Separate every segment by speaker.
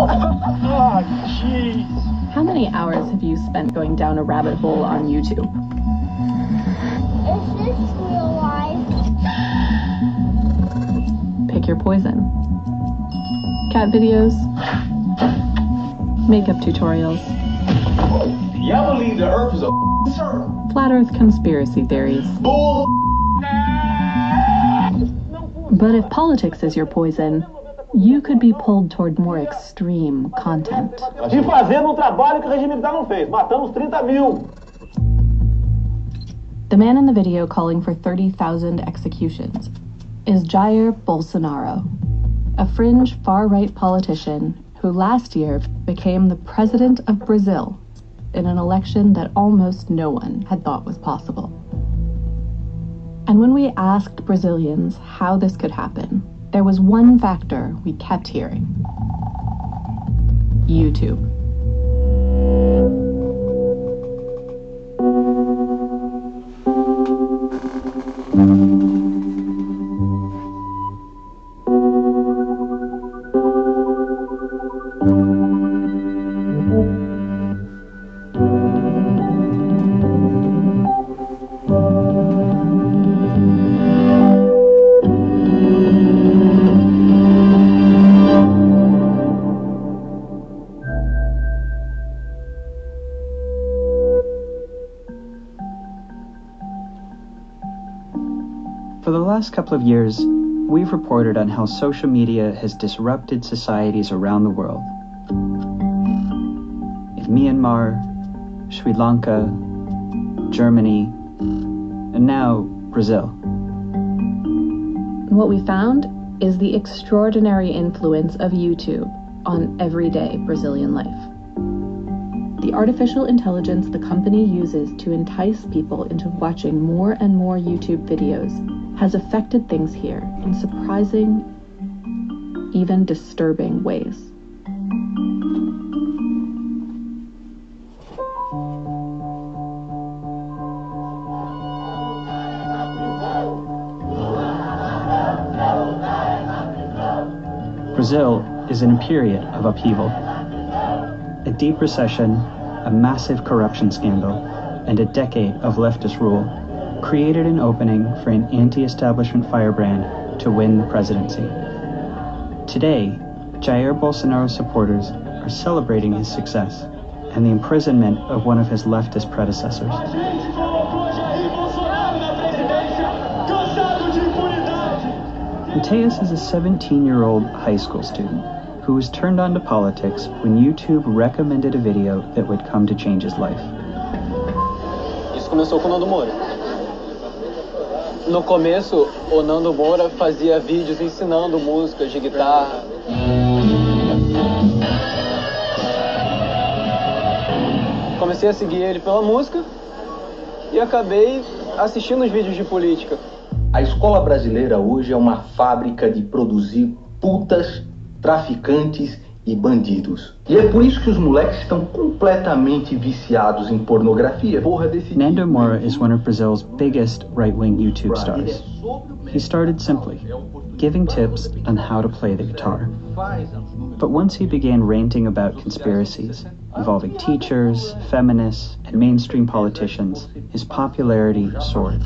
Speaker 1: Ah, jeez.
Speaker 2: How many hours have you spent going down a rabbit hole on YouTube?
Speaker 3: Is this real life?
Speaker 2: Pick your poison. Cat videos, makeup tutorials,
Speaker 1: Y'all believe the earth is a circle.
Speaker 2: flat earth conspiracy theories.
Speaker 1: Bull.
Speaker 2: But if politics is your poison, you could be pulled toward more extreme content.
Speaker 4: De fazendo um trabalho que o regime militar não fez, matando uns 30 mil.
Speaker 2: The man in the video calling for 30,000 executions is Jair Bolsonaro, a fringe far right politician who last year became the president of Brazil in an election that almost no one had thought was possible. And when we asked Brazilians how this could happen, there was one factor we kept hearing YouTube.
Speaker 5: For the last couple of years, we've reported on how social media has disrupted societies around the world. In Myanmar, Sri Lanka, Germany, and now Brazil.
Speaker 2: What we found is the extraordinary influence of YouTube on everyday Brazilian life. The artificial intelligence the company uses to entice people into watching more and more YouTube videos has affected things here in surprising, even disturbing ways.
Speaker 5: Brazil is in a period of upheaval. A deep recession, a massive corruption scandal, and a decade of leftist rule created an opening for an anti establishment firebrand to win the presidency. Today, Jair Bolsonaro's supporters are celebrating his success and the imprisonment of one of his leftist predecessors. Mateus is a 17 year old high school student who was turned on to politics when YouTube recommended a video that would come to change his life.
Speaker 6: Isso começou com o Nando Moura. No começo, o Nando Moura fazia vídeos ensinando músicas de guitarra. Comecei a seguir ele pela música e acabei assistindo os vídeos de política.
Speaker 7: A escola brasileira hoje é uma fábrica de produzir putas, traficantes e bandidos. E é por isso que os moleques estão completamente viciados em pornografia. Porra desse
Speaker 5: Nando Moura is one of Brazil's biggest right wing YouTube stars. He started simply, giving tips on how to play the guitar. But once he began ranting about conspiracies involving teachers, feminists, and mainstream politicians, his popularity soared.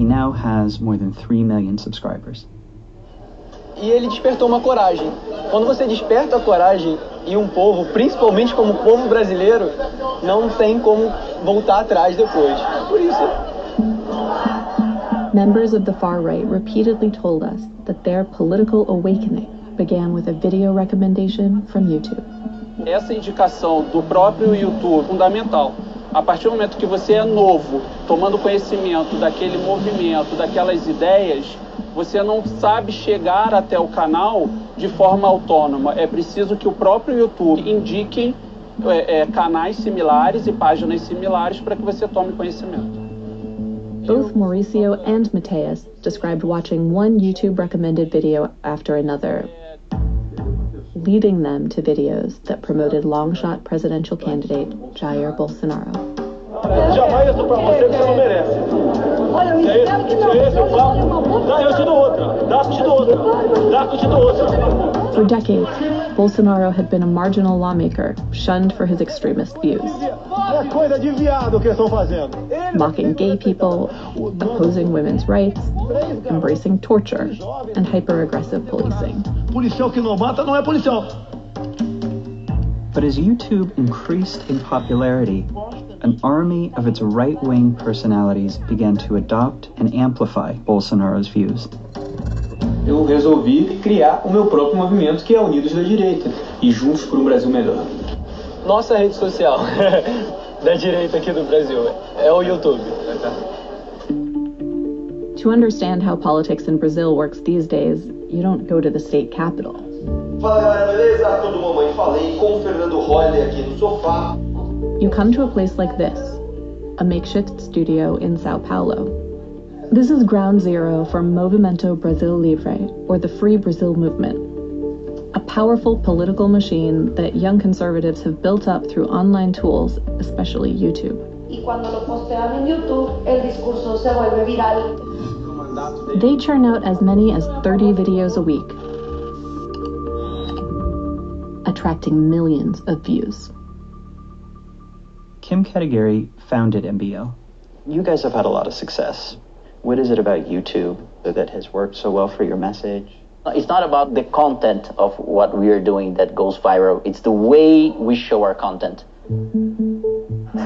Speaker 5: He now has more than 3 million subscribers.
Speaker 6: E ele despertou uma coragem. Quando você desperta a coragem em um povo, principalmente como o povo brasileiro, não tem como voltar atrás depois. Por isso,
Speaker 2: Members of the far right repeatedly told us that their political awakening began with a video recommendation from YouTube.
Speaker 8: essa indicação do próprio YouTube fundamental. A partir do momento que você é novo, tomando conhecimento daquele movimento, daquelas ideias, você não sabe chegar até o canal de forma autônoma. É preciso que o próprio YouTube indique é, é, canais similares e páginas similares para que você tome conhecimento.
Speaker 2: Both Mauricio and Mateus described watching one YouTube recommended video after another, leading them to videos that promoted longshot presidential candidate Jair Bolsonaro. For decades, Bolsonaro had been a marginal lawmaker, shunned for his extremist views, mocking gay people, opposing women's rights, embracing torture, and hyper aggressive policing.
Speaker 5: But as YouTube increased in popularity, an army of its right wing personalities began to adopt and amplify Bolsonaro's views.
Speaker 6: Eu resolvi criar o meu próprio movimento, que é Unidos da Direita e Juntos por um Brasil Melhor. Nossa rede social da direita aqui do Brasil é o YouTube.
Speaker 2: To understand how politics in Brazil works these days, you don't go to the state capital.
Speaker 9: Fala galera, beleza? Tudo mamãe falei com o Fernando Roller aqui no sofá.
Speaker 2: You come to a place like this, a makeshift studio in Sao Paulo. This is ground zero for Movimento Brasil Livre, or the Free Brazil movement, a powerful political machine that young conservatives have built up through online tools, especially YouTube.
Speaker 3: Y cuando lo postean YouTube, el discurso se viral.
Speaker 2: They churn out as many as 30 videos a week, attracting millions of views.
Speaker 5: Kim Kataguiri founded MBL.
Speaker 10: You guys have had a lot of success. What is it about YouTube that has worked so well for your message?
Speaker 11: It's not about the content of what we are doing that goes viral. It's the way we show our content.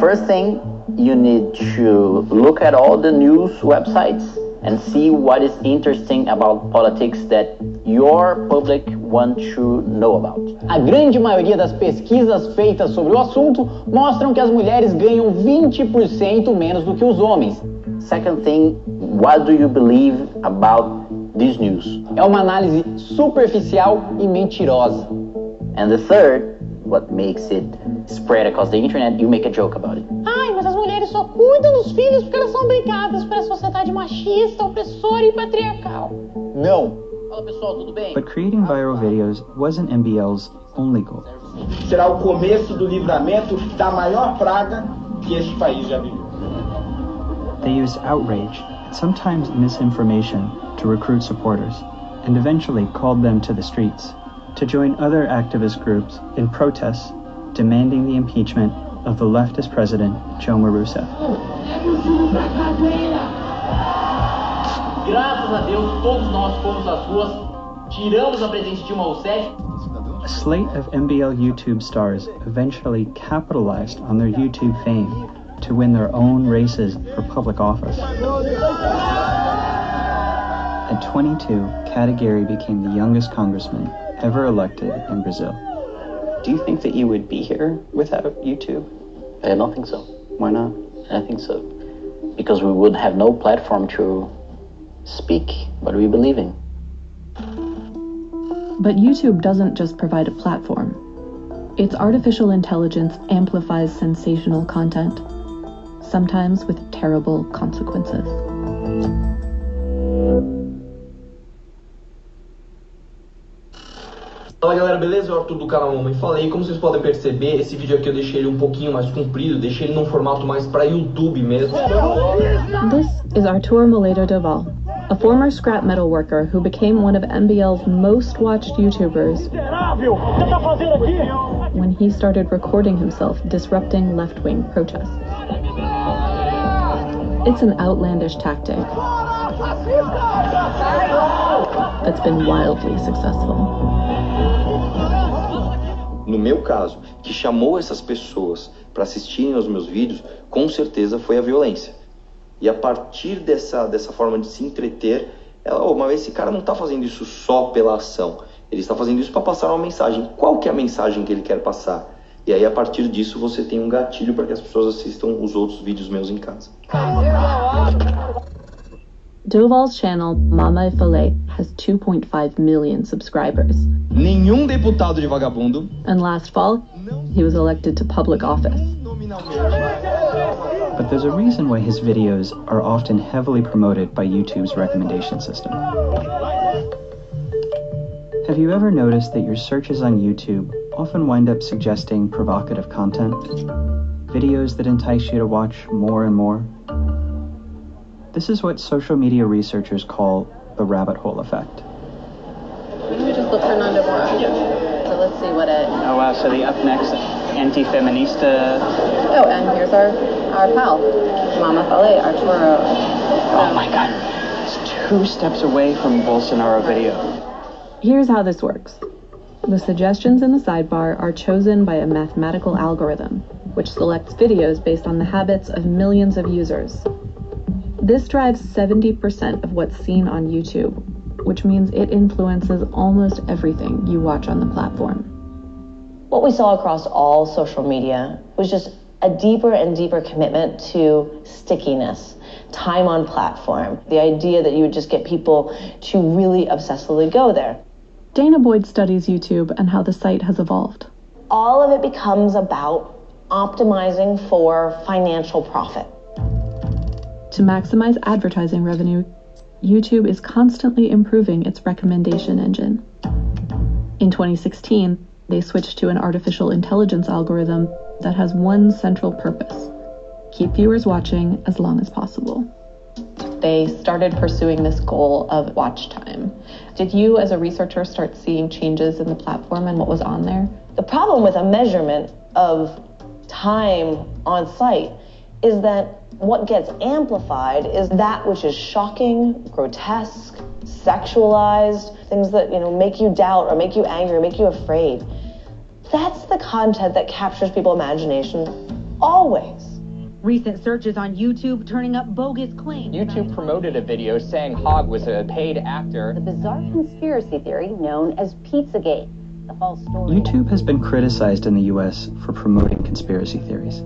Speaker 11: First thing, you need to look at all the news websites and see what is interesting about politics that your public want to know about.
Speaker 12: A grande maioria das pesquisas feitas sobre o assunto mostram que as mulheres ganham 20% menos do que os homens.
Speaker 11: Second thing, what do you believe about this news?
Speaker 12: É uma análise superficial e mentirosa.
Speaker 11: And the third, what makes it spread across the internet, you make a joke about it.
Speaker 13: Ai, mas as mulheres só cuidam dos filhos porque elas são obrigadas para a sociedade machista, opressora e patriarcal.
Speaker 12: Não.
Speaker 11: Fala pessoal, tudo bem?
Speaker 5: But creating viral videos wasn't MBL's only goal.
Speaker 14: Será o começo do livramento da maior praga que este país já viveu.
Speaker 5: They used outrage, and sometimes misinformation, to recruit supporters, and eventually called them to the streets to join other activist groups in protests demanding the impeachment of the leftist president, Dilma Rousseff.
Speaker 15: A Deus, todos nós fomos às ruas, tiramos a presidente Dilma Rousseff.
Speaker 5: A slate of MBL YouTube stars eventually capitalized on their YouTube fame to win their own races for public office. At 22, Kataguiri became the youngest congressman ever elected in Brazil.
Speaker 10: Do you think that you would be here without YouTube?
Speaker 11: I don't think so.
Speaker 10: Why not?
Speaker 11: I think so. Because we would have no platform to speak what we believe in.
Speaker 2: But YouTube doesn't just provide a platform. Its artificial intelligence amplifies sensational content, sometimes with terrible consequences.
Speaker 9: Fala galera, beleza? Eu Arthur do canal Mamãe Falei. Como vocês podem perceber, esse vídeo aqui eu deixei ele um pouquinho mais comprido, deixei ele num formato mais para YouTube mesmo.
Speaker 2: This is Arthur Moledo do Val, a former scrap metal worker who became one of MBL's most watched YouTubers when he started recording himself disrupting left wing protests. It's an outlandish tactic that's been wildly successful.
Speaker 9: No meu caso, que chamou essas pessoas para assistirem aos meus vídeos, com certeza foi a violência. E a partir dessa, dessa forma de se entreter, ela, oh, mas esse cara não está fazendo isso só pela ação, ele está fazendo isso para passar uma mensagem. Qual que é a mensagem que ele quer passar? E aí, a partir disso, você tem um gatilho para que as pessoas assistam os outros vídeos meus em casa.
Speaker 2: Doval's channel, Mama Filet, has 2.5 million subscribers.
Speaker 9: Nenhum deputado de vagabundo.
Speaker 2: And last fall, he was elected to public office.
Speaker 5: But there's a reason why his videos are often heavily promoted by YouTube's recommendation system. Have you ever noticed that your searches on YouTube often wind up suggesting provocative content? Videos that entice you to watch more and more? This is what social media researchers call the rabbit hole effect.
Speaker 16: We just look Fernando Moura. So let's see what it.
Speaker 5: Oh wow, so the up next anti-feminista.
Speaker 16: Oh, and here's our our pal, Mamãe Falei, Arturo.
Speaker 5: Oh my god. It's two steps away from Bolsonaro video.
Speaker 2: Here's how this works. The suggestions in the sidebar are chosen by a mathematical algorithm, which selects videos based on the habits of millions of users. This drives 70% of what's seen on YouTube, which means it influences almost everything you watch on the platform.
Speaker 17: What we saw across all social media was just a deeper and deeper commitment to stickiness, time on platform, the idea that you would just get people to really obsessively go there.
Speaker 2: Danah Boyd studies YouTube and how the site has evolved.
Speaker 17: All of it becomes about optimizing for financial profit.
Speaker 2: To maximize advertising revenue, YouTube is constantly improving its recommendation engine. In 2016, they switched to an artificial intelligence algorithm that has one central purpose keep viewers watching as long as possible. They started pursuing this goal of watch time. Did you, as a researcher, start seeing changes in the platform and what was on there?
Speaker 17: The problem with a measurement of time on site is that what gets amplified is that which is shocking, grotesque, sexualized, things that, you know, make you doubt or make you angry or make you afraid. That's the content that captures people's imagination always.
Speaker 18: Recent searches on YouTube turning up bogus claims.
Speaker 19: YouTube promoted a video saying Hogg was a paid actor.
Speaker 20: The bizarre conspiracy theory known as Pizzagate. The false story.
Speaker 5: YouTube has been criticized in the US for promoting conspiracy theories.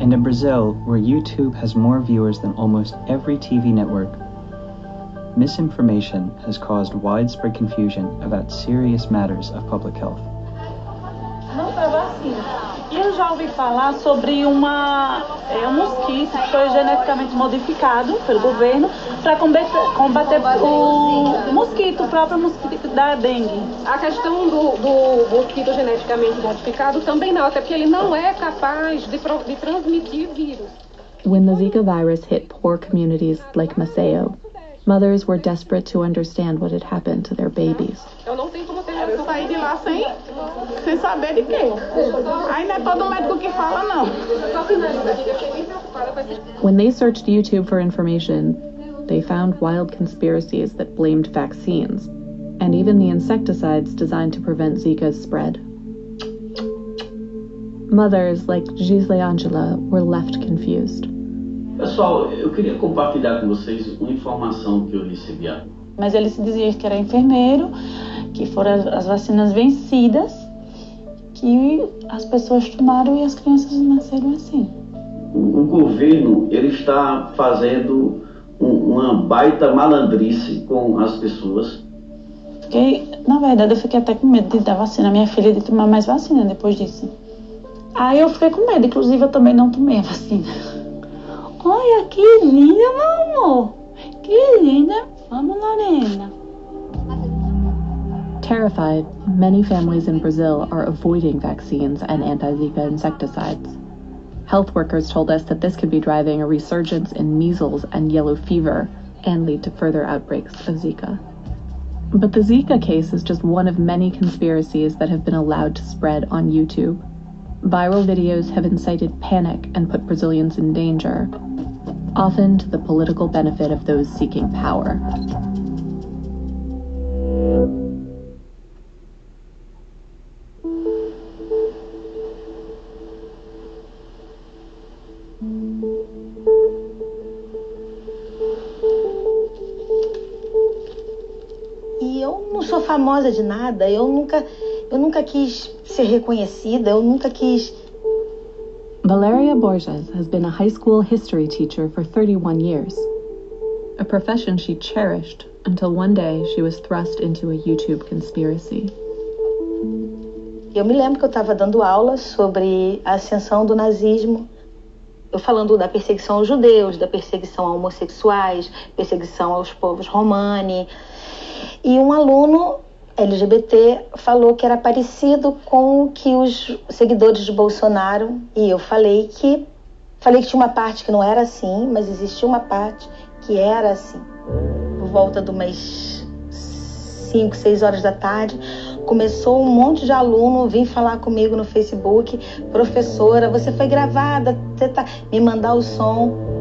Speaker 5: And in Brazil, where YouTube has more viewers than almost every TV network, misinformation has caused widespread confusion about serious matters of public health.
Speaker 21: Já ouvi falar sobre uma, é, um mosquito que foi geneticamente modificado pelo governo para combater, combater o mosquito, o próprio mosquito da dengue.
Speaker 22: A questão do, do mosquito geneticamente modificado também não, até porque ele não é capaz de, de transmitir vírus.
Speaker 2: When the Zika virus hit poor communities like Maceo, mothers were desperate to understand what had happened to their babies.
Speaker 21: Eu não tenho como sair de lá sem, sem saber de quê. Aí não é todo médico que fala, não.
Speaker 2: When they searched YouTube for information, they found wild conspiracies that blamed vaccines, and even the insecticides designed to prevent Zika's spread. Mothers like Gisle Angela were left confused.
Speaker 23: Pessoal, eu queria compartilhar com vocês uma informação que eu recebi.
Speaker 21: Mas ele se dizia que era enfermeiro, que foram as vacinas vencidas, que as pessoas tomaram e as crianças nasceram assim.
Speaker 23: O governo ele está fazendo uma baita malandrice com as pessoas.
Speaker 21: Fiquei, na verdade, eu fiquei até com medo de dar vacina. Minha filha de tomar mais vacina depois disso. Aí eu fiquei com medo, inclusive eu também não tomei a vacina. Olha que linda, meu amor. Que linda. Vamos, Lorena.
Speaker 2: Terrified, many families in Brazil are avoiding vaccines and anti Zika insecticides. Health workers told us that this could be driving a resurgence in measles and yellow fever and lead to further outbreaks of Zika. But the Zika case is just one of many conspiracies that have been allowed to spread on YouTube. Viral videos have incited panic and put Brazilians in danger, often to the political benefit of those seeking power.
Speaker 3: Famosa de nada, eu nunca, eu nunca quis ser reconhecida, eu nunca quis.
Speaker 2: Valeria Borges has been a high school history teacher for 31 years, a profession she cherished until one day she was thrust into a YouTube conspiracy.
Speaker 3: Eu me lembro que eu estava dando aulas sobre a ascensão do nazismo, eu falando da perseguição aos judeus, da perseguição a homossexuais, perseguição aos povos romani. E um aluno LGBT falou que era parecido com o que os seguidores de Bolsonaro, e eu falei que Falei que tinha uma parte que não era assim, mas existia uma parte que era assim. Por volta de umas 5, 6 horas da tarde, começou um monte de aluno vir falar comigo no Facebook, professora, você foi gravada, você tá me mandar o som.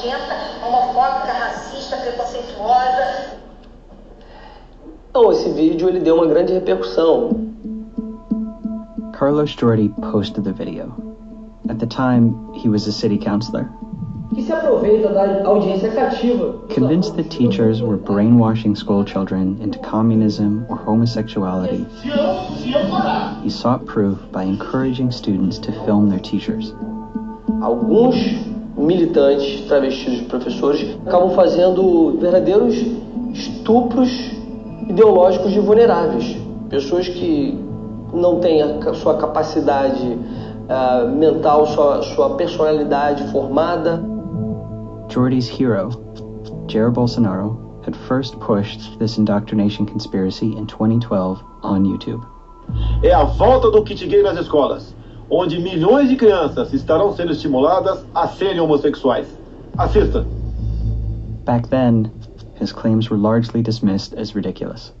Speaker 3: Nojenta, homofóbica, racista, preconceituosa.
Speaker 24: Então, esse vídeo ele deu uma grande repercussão.
Speaker 5: Carlos Jordi posted the video. At the time, he was a city councillor.
Speaker 24: Que se aproveita da audiência cativa.
Speaker 5: Convinced that teachers were brainwashing school children into communism or homosexuality, he sought proof by encouraging students to film their teachers.
Speaker 24: Alguns militantes travestidos de professores acabam fazendo verdadeiros estupros ideológicos de vulneráveis. Pessoas que não têm a sua capacidade uh, mental, sua, sua personalidade formada.
Speaker 5: Jordi's hero, Jair Bolsonaro, had first pushed this indoctrination conspiracy in 2012 on YouTube.
Speaker 4: É a volta do kit gay nas escolas, onde milhões de crianças estarão sendo estimuladas a serem homossexuais. Assista.
Speaker 5: Back then, his claims were largely dismissed as ridiculous.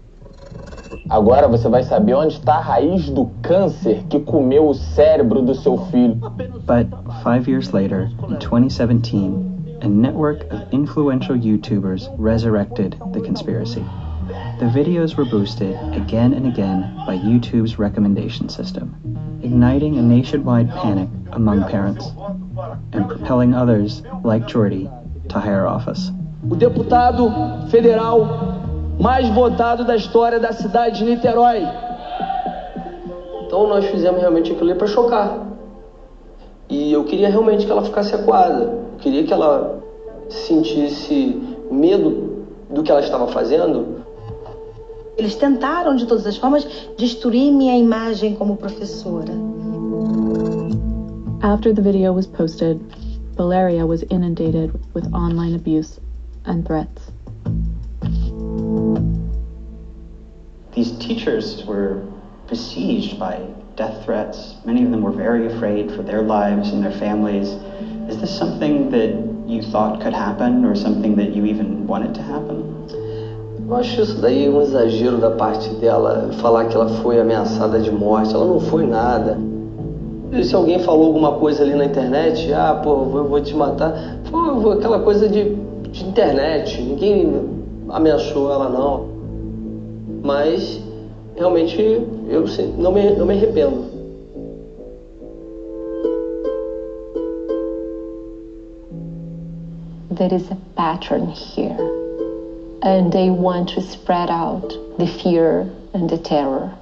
Speaker 25: Agora você vai saber onde está a raiz do câncer que comeu o cérebro do seu filho.
Speaker 5: But five years later, in 2017, a network of influential YouTubers resurrected the conspiracy. The videos were boosted again and again by YouTube's recommendation system, igniting a nationwide panic among parents and propelling others, like Jordi, to higher office.
Speaker 24: O deputado federal mais votado da história da cidade de Niterói. Então nós fizemos realmente aquilo ali para chocar. E eu queria realmente que ela ficasse acuada. Eu queria que ela sentisse medo do que ela estava fazendo.
Speaker 3: Eles tentaram de todas as formas destruir minha imagem como professora.
Speaker 2: After the video was posted, Valeria was inundated with online abuse and threats.
Speaker 5: These teachers were besieged by death threats. Many of them were very afraid for their lives and their families. Is this something that you thought could happen or something that you even wanted to happen?
Speaker 24: Eu acho isso daí um exagero da parte dela, falar que ela foi ameaçada de morte. Ela não foi nada. E se alguém falou alguma coisa ali na internet, ah, pô, eu vou te matar, foi aquela coisa de, de internet. Ninguém ameaçou ela, não. Mas, realmente, eu não me, não me arrependo.
Speaker 26: There is a pattern here, and they want to spread out the fear and the terror.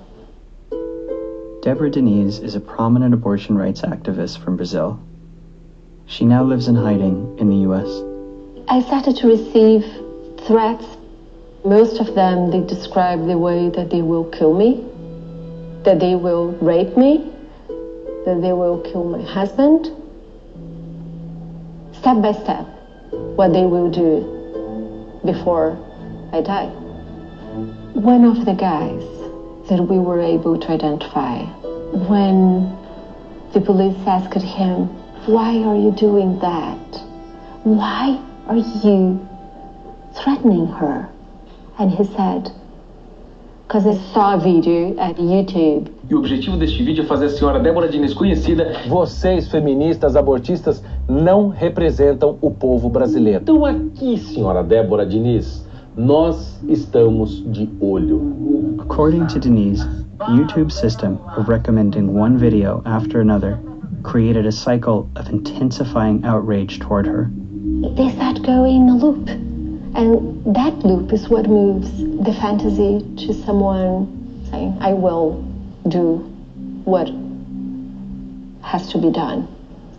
Speaker 5: Debora Diniz is a prominent abortion rights activist from Brazil. She now lives in hiding in the US.
Speaker 26: I started to receive threats. Most of them, they describe the way that they will kill me, that they will rape me, that they will kill my husband. Step by step, what they will do before I die. One of the guys that we were able to identify when the police asked him, Why are you doing that? Why are you threatening her? And he said, Because I saw a video at YouTube.
Speaker 27: E o objetivo deste vídeo é fazer a senhora Débora Diniz conhecida. Vocês, feministas, abortistas, não representam o povo brasileiro. Então aqui, senhora Débora Diniz, nós estamos de olho.
Speaker 5: According to Diniz, YouTube's system of recommending one video after another created a cycle of intensifying outrage toward her.
Speaker 26: They start going in a loop. And that loop is what moves the fantasy to someone saying, I will do what has to be done.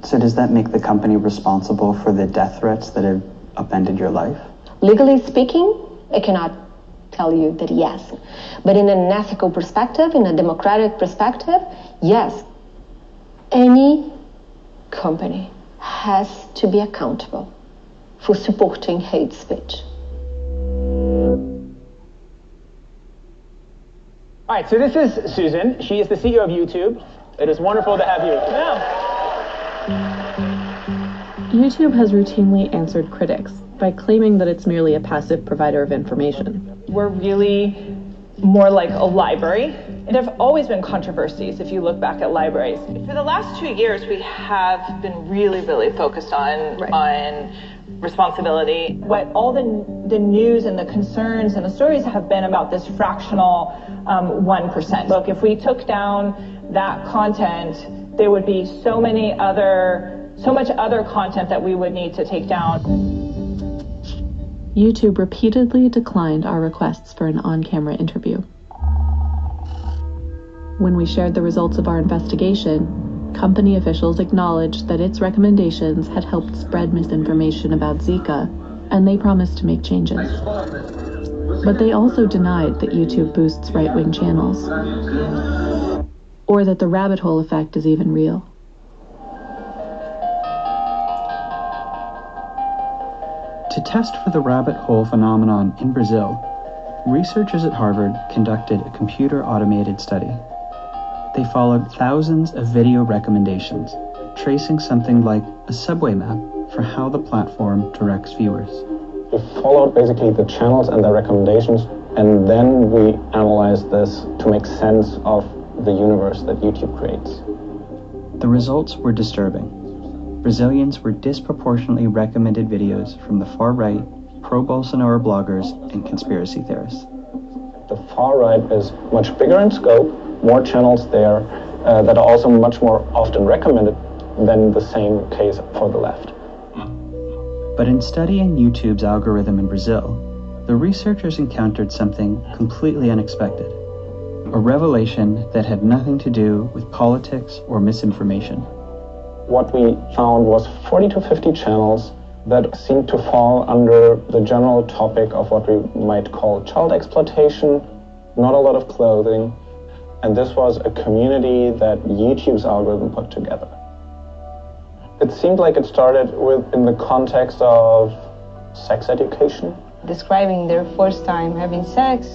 Speaker 5: So, does that make the company responsible for the death threats that have upended your life?
Speaker 26: Legally speaking, I cannot tell you that yes. But in an ethical perspective, in a democratic perspective, yes, any company has to be accountable for supporting hate speech.
Speaker 28: All right, so this is Susan. She is the CEO of YouTube. It is wonderful to have you.
Speaker 2: YouTube has routinely answered critics by claiming that it's merely a passive provider of information.
Speaker 29: We're really more like a library. There have always been controversies if you look back at libraries. For the last two years, we have been really, really focused on right. on responsibility. What all the the news and the concerns and the stories have been about this fractional um, one um, Look, if we took down that content, there would be so many other so much other content that we would need to take down.
Speaker 2: YouTube repeatedly declined our requests for an on camera interview. When we shared the results of our investigation, company officials acknowledged that its recommendations had helped spread misinformation about Zika, and they promised to make changes. But they also denied that YouTube boosts right wing channels, or that the rabbit hole effect is even real.
Speaker 5: To test for the rabbit hole phenomenon in Brazil, researchers at Harvard conducted a computer automated study. They followed thousands of video recommendations, tracing something like a subway map for how the platform directs viewers.
Speaker 30: We followed basically the channels and their recommendations, and then we analyzed this to make sense of the universe that YouTube creates.
Speaker 5: The results were disturbing. Brazilians were disproportionately recommended videos from the far right, pro Bolsonaro bloggers, and conspiracy theorists.
Speaker 30: The far right is much bigger in scope, more channels there uh, that are also much more often recommended than the same case for the left.
Speaker 5: But in studying YouTube's algorithm in Brazil, the researchers encountered something completely unexpected a revelation that had nothing to do with politics or misinformation
Speaker 30: what we found was 40 to 50 channels that seemed to fall under the general topic of what we might call child exploitation, not a lot of clothing, and this was a community that YouTube's algorithm put together. It seemed like it started with in the context of sex education.
Speaker 3: Describing their first time having sex,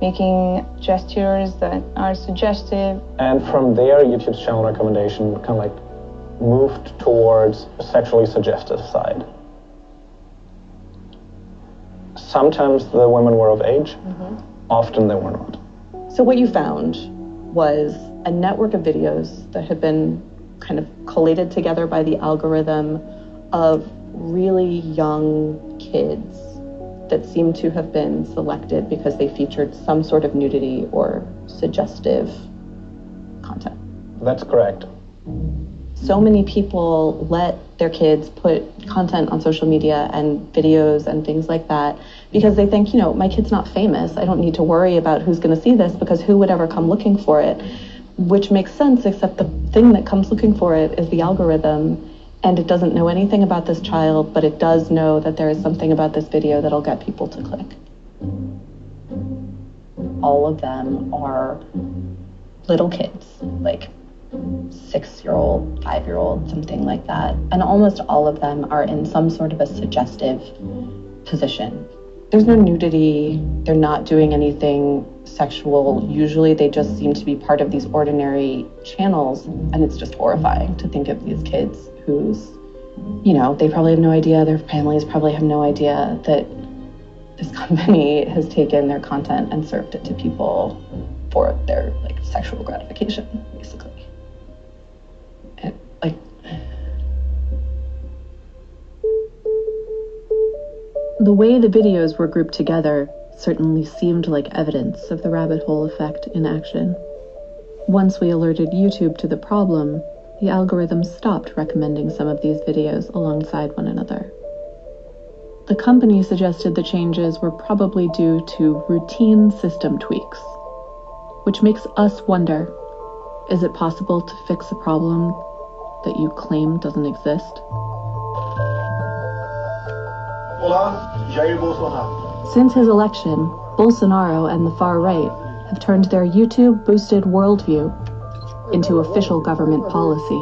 Speaker 3: making gestures that are suggestive.
Speaker 30: And from there, YouTube's channel recommendation kind of like moved towards sexually suggestive side. Sometimes the women were of age, mm-hmm. often they were not.
Speaker 2: So, what you found was a network of videos that had been kind of collated together by the algorithm of really young kids that seemed to have been selected because they featured some sort of nudity or suggestive content.
Speaker 30: That's correct
Speaker 2: so many people let their kids put content on social media and videos and things like that because they think, you know, my kid's not famous. I don't need to worry about who's going to see this because who would ever come looking for it? Which makes sense, except the thing that comes looking for it is the algorithm. And it doesn't know anything about this child, but it does know that there is something about this video that'll get people to click. All of them are little kids, like six year old, five year old, something like that. And almost all of them are in some sort of a suggestive position. There's no nudity, they're not doing anything sexual. Usually they just seem to be part of these ordinary channels. And it's just horrifying to think of these kids whose, you know, they probably have no idea, their families probably have no idea that this company has taken their content and served it to people for their like sexual gratification, basically. The way the videos were grouped together certainly seemed like evidence of the rabbit hole effect in action. Once we alerted YouTube to the problem, the algorithm stopped recommending some of these videos alongside one another. The company suggested the changes were probably due to routine system tweaks, which makes us wonder is it possible to fix a problem that you claim doesn't exist?
Speaker 4: Olá, Jair Bolsonaro.
Speaker 2: Since his election, Bolsonaro and the far right have turned their YouTube boosted worldview into official government policy.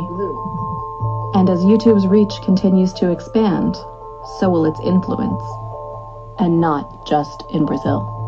Speaker 2: And as YouTube's reach continues to expand, so will its influence. And not just in Brazil.